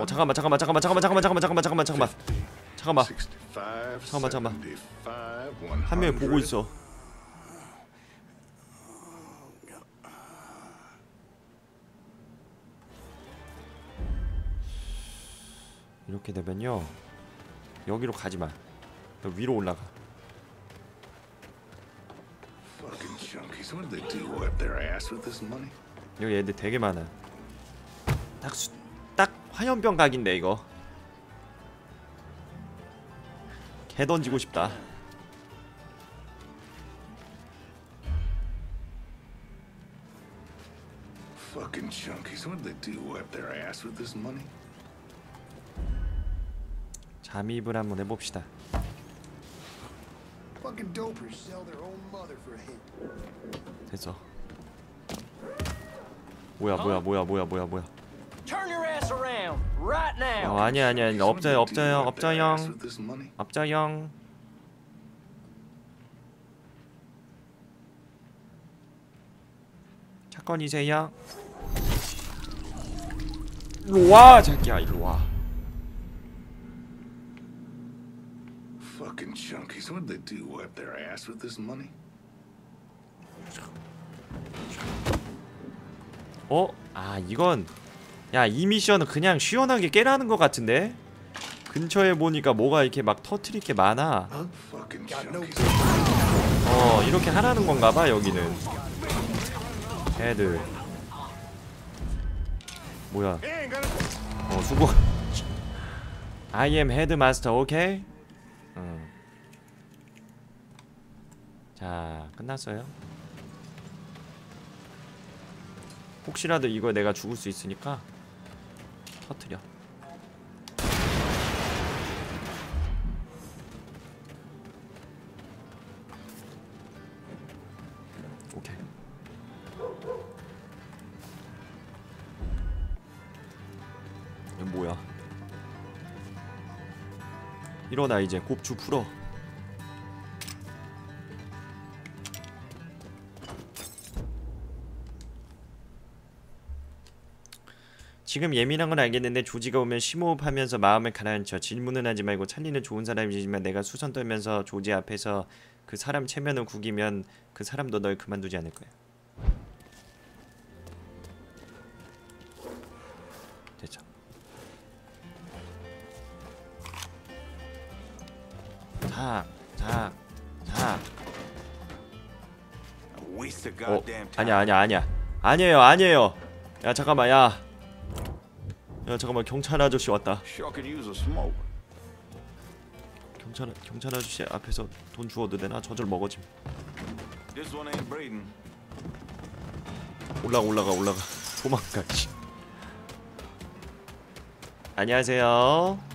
어 잠깐만 잠깐만 잠깐만 잠깐만 잠깐만 잠깐만 잠깐만 잠깐만 잠깐만. 65, 잠깐만, 잠깐만. 75, 한 명이 보고 100. 있어. 이렇게 되면요. 여기로 가지마. 너 위로 올라가? 여기 애들 되게 많아. 딱, 수, 딱 화염병 각인데 이거 개 던지고 싶다 Fucking junkies. What did they do? Wipe their ass with this money? 잠입을 한번 해봅시다 Fucking dopers sell their own mother for a hit. 됐어 뭐야 뭐야 뭐야 뭐야 뭐야 뭐야 어, 아니 아니 아니 업자 업자형 업자형 업자형 사건이세요? 일로와 자기야 일로와 Fucking junkies, what'd they do? Wipe their ass with this money? 어? 아 이건 야 이 미션은 그냥 시원하게 깨라는 것 같은데? 근처에 보니까 뭐가 이렇게 막 터트릴 게 많아. 어 이렇게 하라는 건가 봐 여기는. 애들. 뭐야? 어 수고. I am headmaster 오케이 어. 자 끝났어요. 혹시라도 이거 내가 죽을 수 있으니까 터트려. 일어나 이제. 곱추 풀어 지금 예민한 건 알겠는데 조지가 오면 심호흡하면서 마음을 가라앉혀 질문은 하지 말고 찰리는 좋은 사람이지만 내가 수선 떨면서 조지 앞에서 그 사람 체면을 구기면 그 사람도 널 그만두지 않을 거야. 됐죠. 자, 자, 자. 어. 아니야, 아니야, 아니야. 아니에요, 아니에요. 야, 잠깐만, 야. 야, 잠깐만, 경찰 아저씨 왔다. 경찰 경찰 아저씨 앞에서 돈 주워도 되나? 저절 먹어짐. Braden. 올라가 올라가 올라가. 도망가. 씨. 안녕하세요.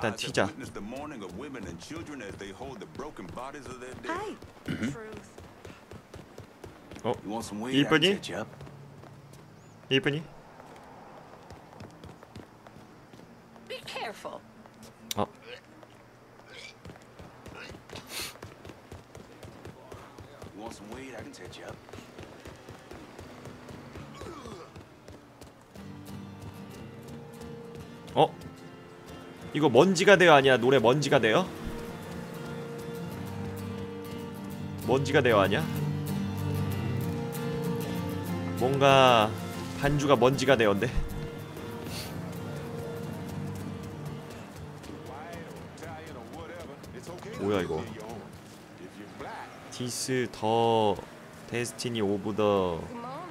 Татья. О, Ипани. Ипани. О. О, 이거 먼지가 돼요 아니야? 노래 먼지가 돼요? 먼지가 돼요 아니야? 뭔가 반주가 먼지가 되었는데 뭐야 이거 This the destiny of the.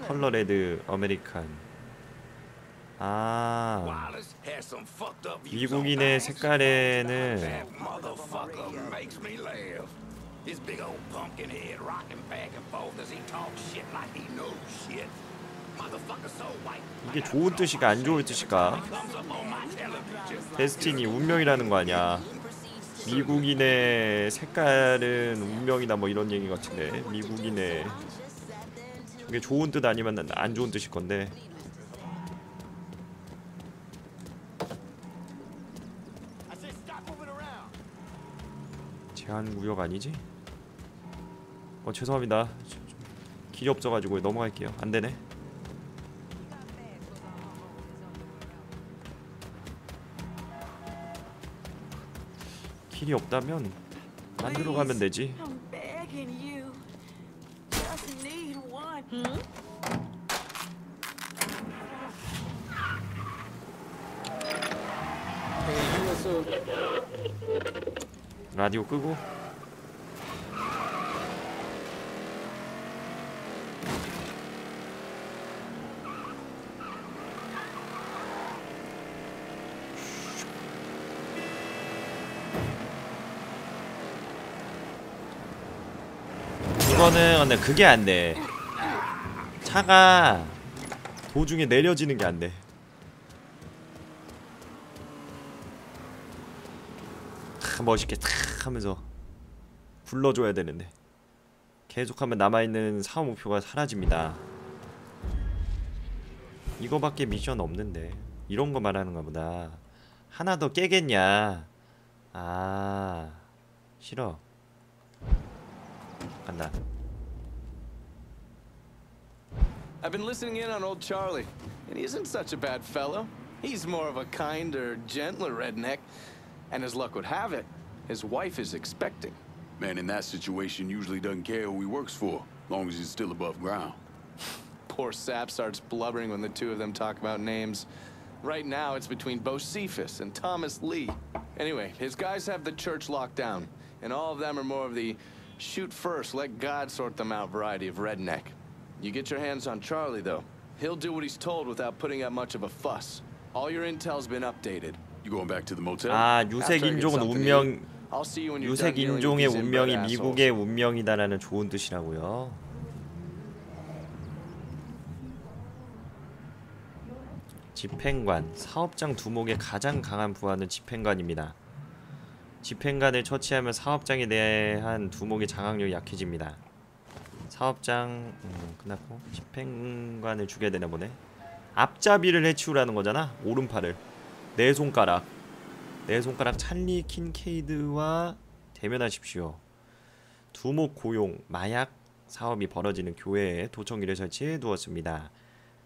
Colored American 아 미국인의. 색깔에는. 이게 좋은 뜻일까 안 좋은 television. 데스티니 운명이라는 거 아니야? 미국인의 색깔은 운명이다 뭐 이런 얘기 같은데 미국인의 이게 좋은 뜻 아니면 안 좋은 뜻일 건데 제한 구역 아니지? 어 죄송합니다. 길이 없어가지고 넘어갈게요. 안되네. 길이 없다면 만들어 가면 되지 I'm begging you. Just need one. 라디오 끄고. 이거는 근데 그게 안 돼. 차가 도중에 내려지는 게 안돼. 탁 멋있게 탁 하면서 굴러줘야 되는데 계속하면 남아있는 사업 목표가 사라집니다 이거밖에 미션 없는데 이런 거 말하는가 보다 하나 더 깨겠냐 아 싫어 간다 I've been listening in on old Charlie, and he isn't such a bad fellow. He's more of a kinder, gentler redneck. And as luck would have it, his wife is expecting. Man in that situation usually doesn't care who he works for, long as he's still above ground. Poor Sap starts blubbering when the two of them talk about names. Right now, it's between Bocephus and Thomas Lee. Anyway, his guys have the church locked down, and all of them are more of the shoot first, let God sort them out variety of redneck. You get your hands on Charlie, though. He'll do what he's told without putting up much of a fuss. All your intel's been updated. You going back to the motel? 아 After 유색 I get 인종은 something to 운명 유색 인종의 운명이. 미국의 운명이다라는 좋은 뜻이라고요. 집행관 사업장 두목의 가장 강한 부하는 집행관입니다. 집행관을 처치하면 사업장에 대한 두목의 장악력이 약해집니다. 사업장 음, 끝났고 집행관을 죽여야 되나 보네. 앞잡이를 해치우라는 거잖아. 오른팔을 네 손가락 네 손가락 찰리 킨케이드와 대면하십시오. 두목 고용 마약 사업이 벌어지는 교회에 도청기를 설치해 두었습니다.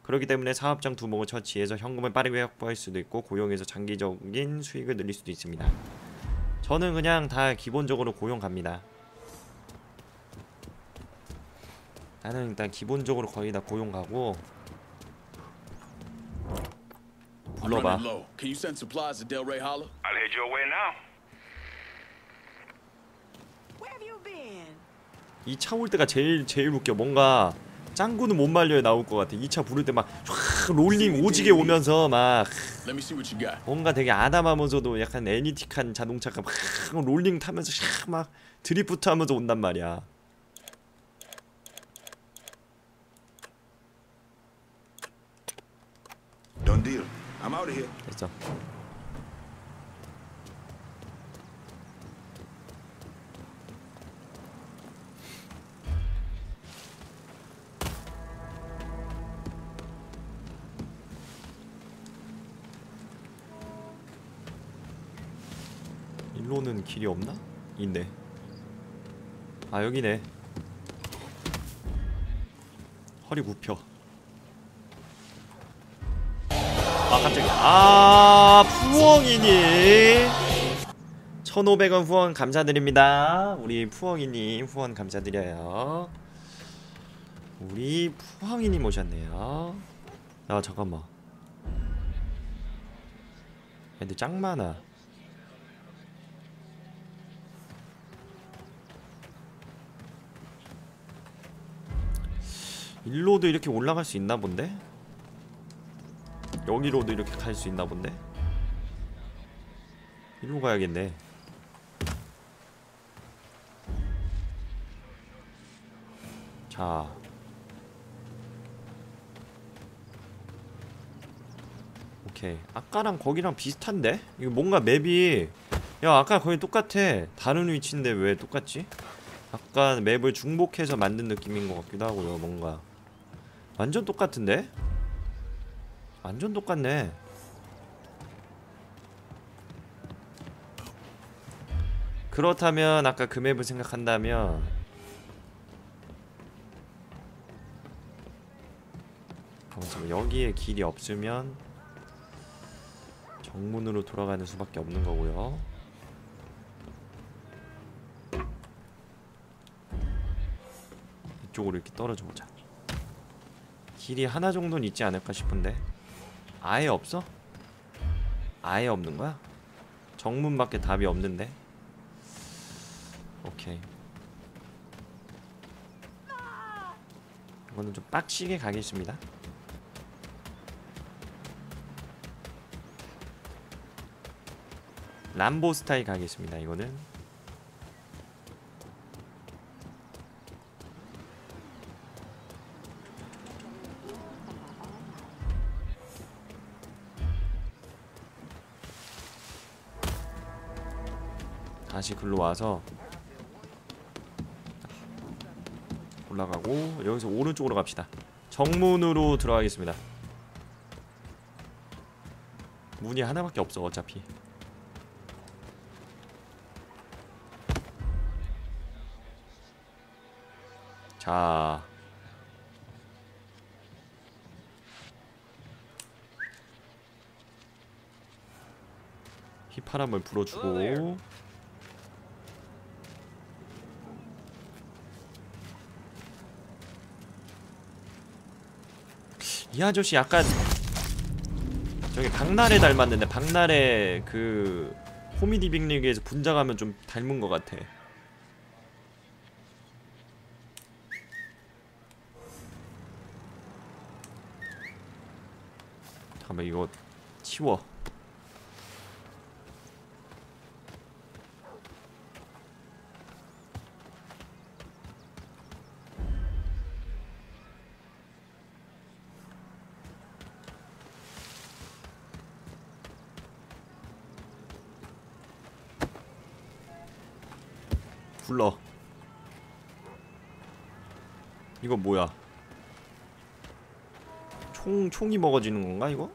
그렇기 때문에 사업장 두목을 처치해서 현금을 빠르게 확보할 수도 있고 고용해서 장기적인 수익을 늘릴 수도 있습니다. 저는 그냥 다 기본적으로 고용 갑니다. 나는 일단 기본적으로 거의 다 고용 가고 I'm 불러봐. Can you send supplies to Delray Hollow? I'll head your way now. Where have you been? 이 차 올 때가 제일 제일 웃겨. 뭔가 짱구는 못 말려에 나올 것 같아. 이 차 부를 때막 롤링 오지게 오면서 막 Let me see what you got. 뭔가 되게 아담하면서도 약간 애니틱한 자동차가 막 롤링 타면서 샥막 드리프트 하면서 온단 말이야. I'm out of here. 됐어. 일로는 길이 없나? 있네. 아 여기네. 허리 굽혀. 아 푸엉이님 1500원 후원 감사드립니다. 우리 푸엉이님 후원 감사드려요. 우리 푸엉이님 오셨네요. 아 잠깐만. 애들 짱 많아. 일로도 이렇게 올라갈 수 있나 본데? 여기로도 이렇게 갈 수 있나 본데? 일로 가야겠네. 자. 오케이. 아까랑 거기랑 비슷한데? 이거 뭔가 맵이 야, 아까 거의 똑같아. 다른 위치인데 왜 똑같지? 약간 맵을 중복해서 만든 느낌인 것 같기도 하고요, 뭔가. 완전 똑같은데? 완전 똑같네. 그렇다면 아까 그 맵을 생각한다면 잠깐만 여기에 길이 없으면 정문으로 돌아가는 수밖에 없는 거고요. 이쪽으로 이렇게 떨어져 보자. 길이 하나 정도는 있지 않을까 싶은데. 아예 없어? 아예 없는 거야? 정문밖에 답이 없는데. 오케이. 이거는 좀 빡시게 가겠습니다. 람보 스타일 가겠습니다. 이거는 다시 글로 와서 올라가고 여기서 오른쪽으로 갑시다. 정문으로 들어가겠습니다. 문이 하나밖에 없어 어차피. 자. 휘파람을 불어주고 이 아저씨 약간 저기 박나래 닮았는데 박나래 그 코미디 빅리그에서 분장하면 좀 닮은 것 같아. 잠깐만 이거 치워. 불러. 이거 뭐야? 총 총이 먹어지는 건가 이거?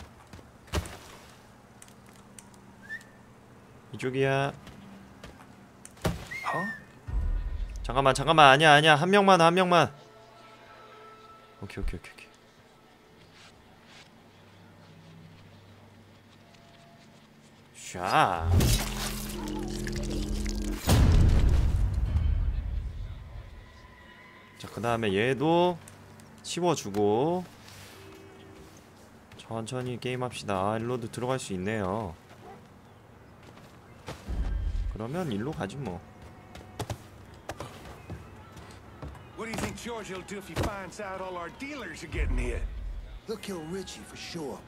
이쪽이야. 어? 잠깐만 잠깐만 아니야 아니야 한 명만 한 명만. 오케이 오케이 오케이 오케이. 샤. 그 다음에 얘도 치워주고 천천히 게임합시다. 아, 일로도 들어갈 수 있네요. 그러면 일로 가지 뭐. What do you think George will do if he finds out all our dealers are getting hit? They'll kill Richie for sure.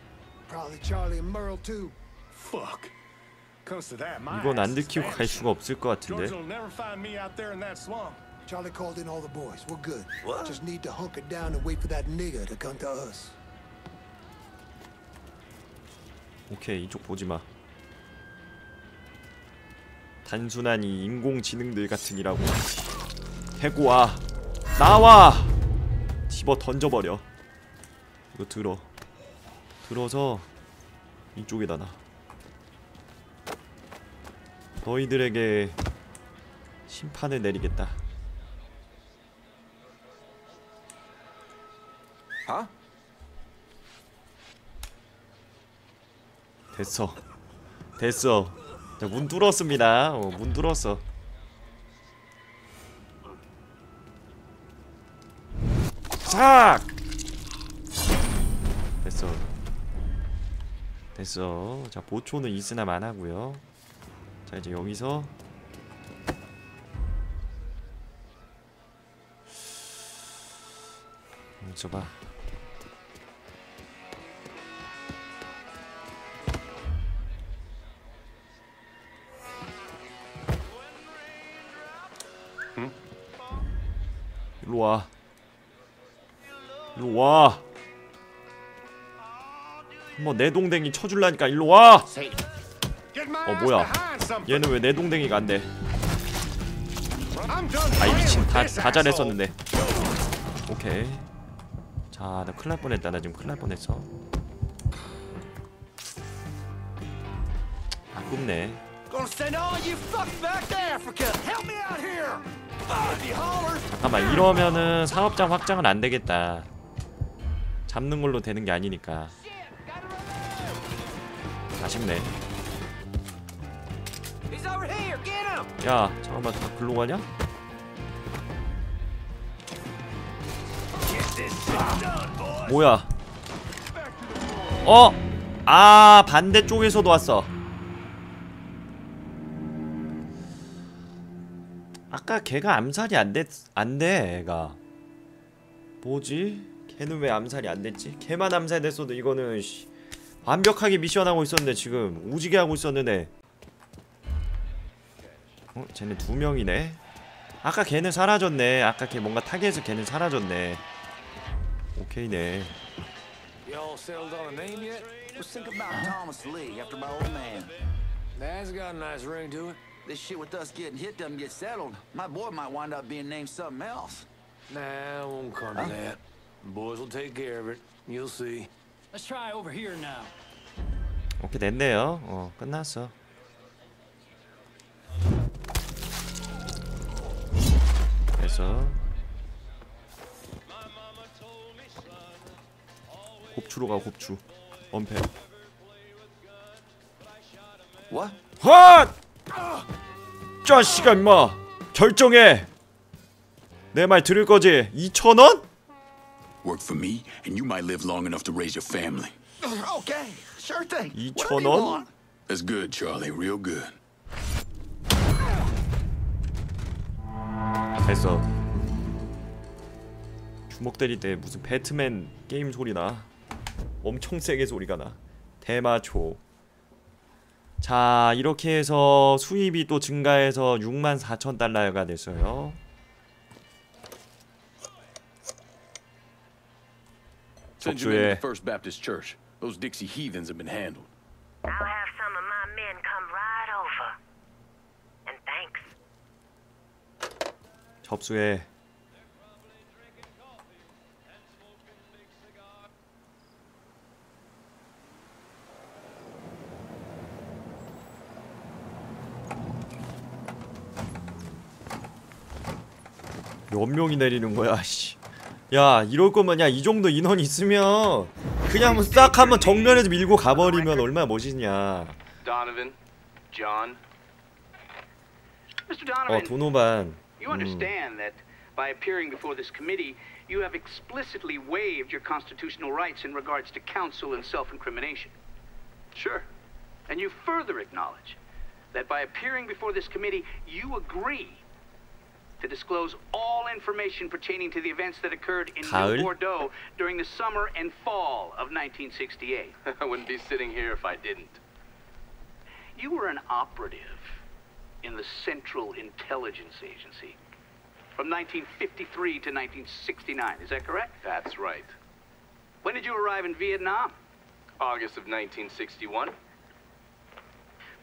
Probably Charlie and Merle too. Fuck. Comes to that, my 이건 안 들키고 갈. 수가 없을 것 George 같은데. will never find me out there in that swamp. Charlie called in all the boys. We're good. Just need to hunker down and wait for that nigger to come to us. 오케이 이쪽 보지 마. 단순한 이 인공지능들 같은 이라고. 해고 와. 나와. 집어 던져버려. 이거 들어. 들어서 이쪽에다 놔. 너희들에게 심판을 내리겠다. Huh? 됐어. 됐어. 자, 문 뚫었습니다. 어, 문 뚫었어. 싹! 됐어. 됐어. 자, 보초는 있으나 마나고요. 자, 이제 여기서 뭉쳐봐. 한번 내 동댕이 쳐줄라니까 일로 와. 어 뭐야? 얘는 왜 내 동댕이가 안 돼? I'm done 아이 미친 다, 다. 잘했었는데. 오케이. 자, 나 큰일 날 뻔했다. 나 지금 큰일 날 뻔했어. 아깝네. Ah. 잠깐만 이러면은 사업장 확장은 안 되겠다. 잡는 걸로 되는 게 아니니까 아쉽네. 야 잠깐만 다 글로 가냐? 뭐야 어? 아 반대쪽에서도 왔어 아까 걔가 암살이 안됐 안돼 애가 뭐지? 걔는 왜 암살이 안 됐지? 걔만 암살됐어도 이거는 씨, 완벽하게 미션하고 있었는데 지금 오지게 하고 있었는데 어? 쟤네 두 명이네 아까 걔는 사라졌네 아까 걔 뭔가 타겟에서 걔는 사라졌네 오케이네 Y'all settled on a name yet? Let's think about Thomas Lee after my old man. That's got a nice ring to it. This shit with us getting hit doesn't get settled. My boy might wind up being named something else. Nah, it won't come to that. Boys will take care of it. You'll see. Let's try over here now. 오케이 됐네요 어 끝났어 그래서 곱추로 가 곱추 원패 What? 헛! 짜식아 임마 결정해 내 말 들을 거지 2천원? Work for me, and you might live long enough to raise your family. Okay, sure thing. 2천원? That's good, Charlie. Real good. 됐어 주먹 때릴 때 무슨 배트맨 게임 소리 나 엄청 세게 소리가 나 대마초 자 이렇게 해서 수입이 또 증가해서 6만 4천 달러가 됐어요 Send to 접수해 the First Baptist Church. Those Dixie heathens have been handled. I'll have some of my men come right over. And thanks. 접수해 몇 명이 내리는 거야 씨. 야 이럴 거면 야이 정도 인원 있으면 그냥 뭐싹 한번 정면에서 밀고 가버리면 얼마나 멋있냐. 어 도노반 that by appearing before this committee, you have explicitly waived your constitutional rights in regards to counsel and self-incrimination. Sure. And you further acknowledge that by appearing before this committee, you agree to disclose all information pertaining to the events that occurred in New Bordeaux during the summer and fall of 1968. I wouldn't be sitting here if I didn't. You were an operative in the Central Intelligence Agency from 1953 to 1969. Is that correct? That's right. When did you arrive in Vietnam? August of 1961.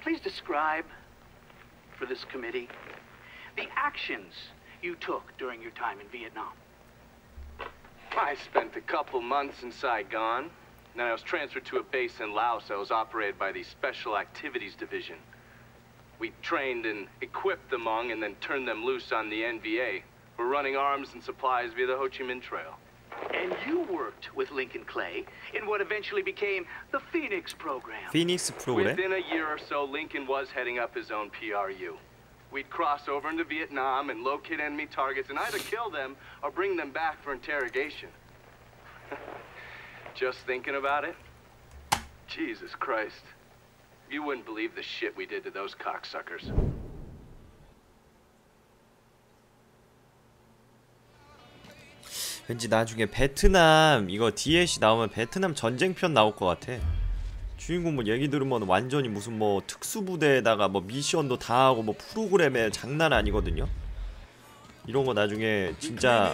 Please describe for this committee the actions you took during your time in Vietnam. I spent a couple months in Saigon. Then I was transferred to a base in Laos that was operated by the Special Activities Division. We trained and equipped the Hmong and then turned them loose on the NVA. We're running arms and supplies via the Ho Chi Minh Trail. And you worked with Lincoln Clay in what eventually became the Phoenix Program. Phoenix Program. Within a year or so, Lincoln was heading up his own PRU. We'd cross over into Vietnam and locate enemy targets and either kill them or bring them back for interrogation. Just thinking about it? Jesus Christ. You wouldn't believe the shit we did to those cocksuckers. 왠지 나중에 베트남 이거 DLC 나오면 베트남 전쟁편 나올 것 같아. 주인공 뭐 얘기 들으면 완전히 무슨 뭐 특수부대에다가 뭐 미션도 다 하고 뭐 프로그램에 장난 아니거든요. 이런 거 나중에 진짜.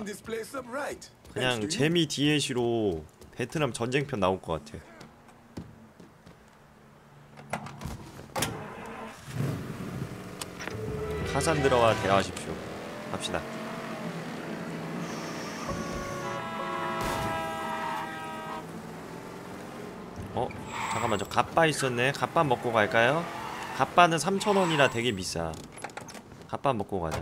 그냥. 재미 DLC로 베트남 전쟁편 나올 것 같아. 카산드라와 대화하십시오. 갑시다. 잠깐만 저 갓바 있었네. 갓바 먹고 갈까요? 갓바는 3,000원이라 되게 비싸. 갓바 먹고 가자.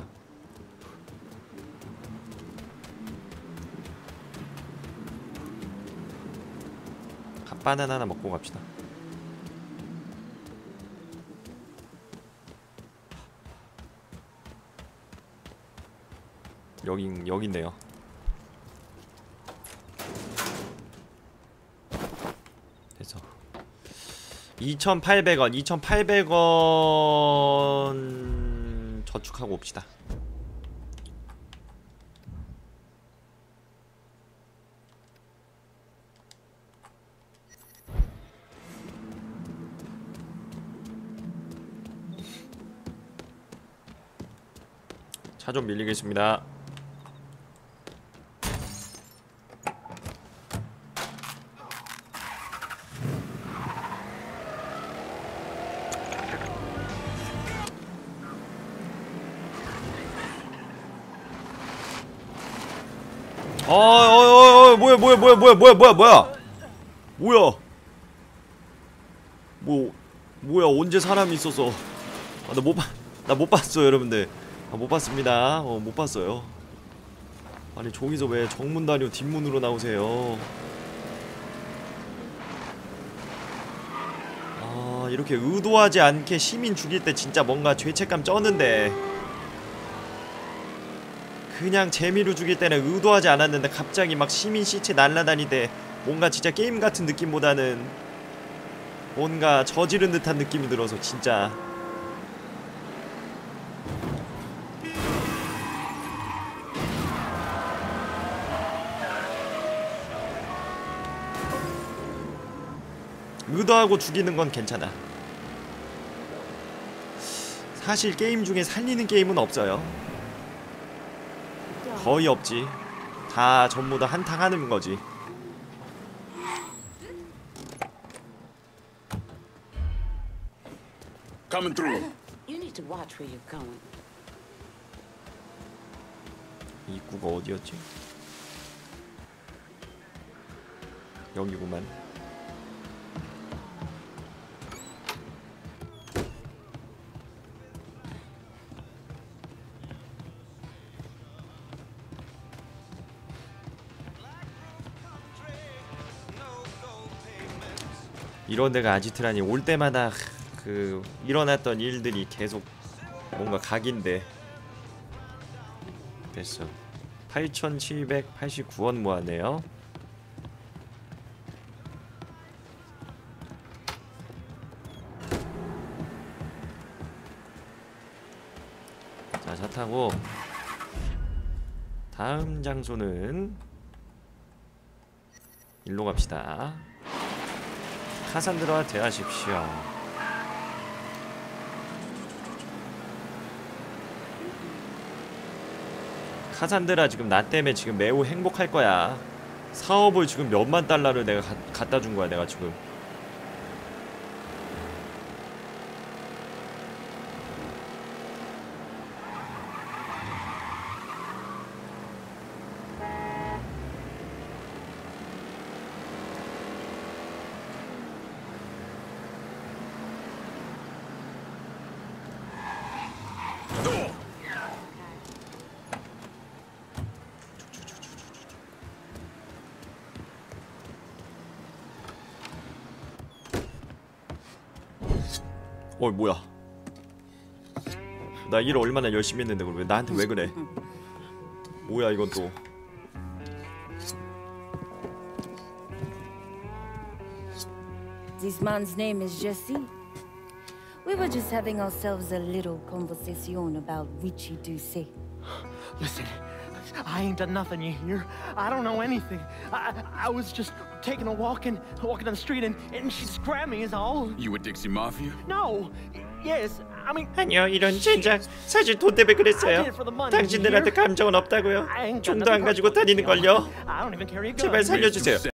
바나나 하나 먹고 갑시다. 여긴 여기 있네요. 됐어. 2,800원, 2,800원 저축하고 옵시다. 차 좀 밀리겠습니다. 뭐야 뭐야 뭐야 뭐야 뭐야? 뭐야? 뭐 뭐야 언제 사람이 있어서. 아, 나못나 못 봤어 여러분들. 아, 못 봤습니다. 어, 못 봤어요. 아니 종이서 왜 정문 다니고 뒷문으로 나오세요? 아 이렇게 의도하지 않게 시민 죽일 때 진짜 뭔가 죄책감 쩌는데. 그냥 재미로 죽일 때는 의도하지 않았는데 갑자기 막 시민 시체 날라다니대 뭔가 진짜 게임 같은 느낌보다는 뭔가 저지른 듯한 느낌이 들어서 진짜. 의도하고 죽이는 건 괜찮아. 사실 게임 중에 살리는 게임은 없어요 거의 없지. 다 전부 다 한탕 하는 거지. Coming through. You need to watch where you're going. 입구가 어디였지? 여기구만. 이런 데가 아지트라니 올 때마다 그 일어났던 일들이 계속 뭔가 각인데 됐어. 8,789원 모았네요. 자 차 타고 다음 장소는 일로 갑시다 카산드라와 대하십시오. 카산드라 지금 나 때문에 지금 매우 행복할 거야. 사업을 지금 몇만 달러를 내가 가, 갖다 준 거야 내가 지금. 어 뭐야? 나 일 얼마나 열심히 했는데 그걸 왜 나한테 왜 그래? 뭐야 이건 또? This man's name is Jesse. We were just having ourselves a little conversation about Witchy Duce. Listen, I ain't done nothing, you hear? I don't know anything. I I was just taking a walk and walking down the street and, and she grabbed me is all. You with Dixie Mafia? No. Yes, I mean 아니요 이런 젠장 사실 돈 때문에 그랬어요. 당신들한테 감정은 없다고요. I ain't got 총도 안 가지고 다니는 걸요. I don't even carry a gun. 제발 살려주세요.